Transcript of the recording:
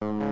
Um,